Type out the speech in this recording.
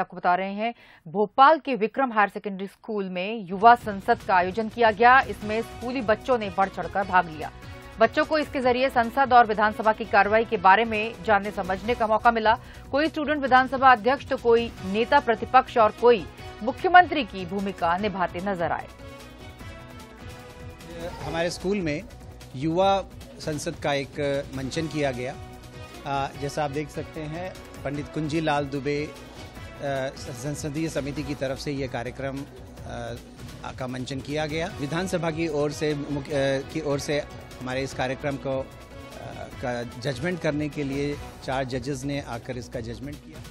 आपको बता रहे हैं, भोपाल के विक्रम हायर सेकेंडरी स्कूल में युवा संसद का आयोजन किया गया। इसमें स्कूली बच्चों ने बढ़ चढ़कर भाग लिया। बच्चों को इसके ज़रिए संसद और विधानसभा की कार्रवाई के बारे में जानने समझने का मौका मिला। कोई स्टूडेंट विधानसभा अध्यक्ष तो कोई नेता प्रतिपक्ष और कोई मुख्यमंत्री की भूमिका निभाते नज़र आए। हमारे स्कूल में युवा संसद का एक मंचन किया गया। जैसा आप देख सकते हैं, पंडित कुंजी लाल दुबे संसदीय समिति की तरफ़ से ये कार्यक्रम का मंचन किया गया। विधानसभा की ओर से की ओर से हमारे इस कार्यक्रम को का जजमेंट करने के लिए चार जजेस ने आकर इसका जजमेंट किया।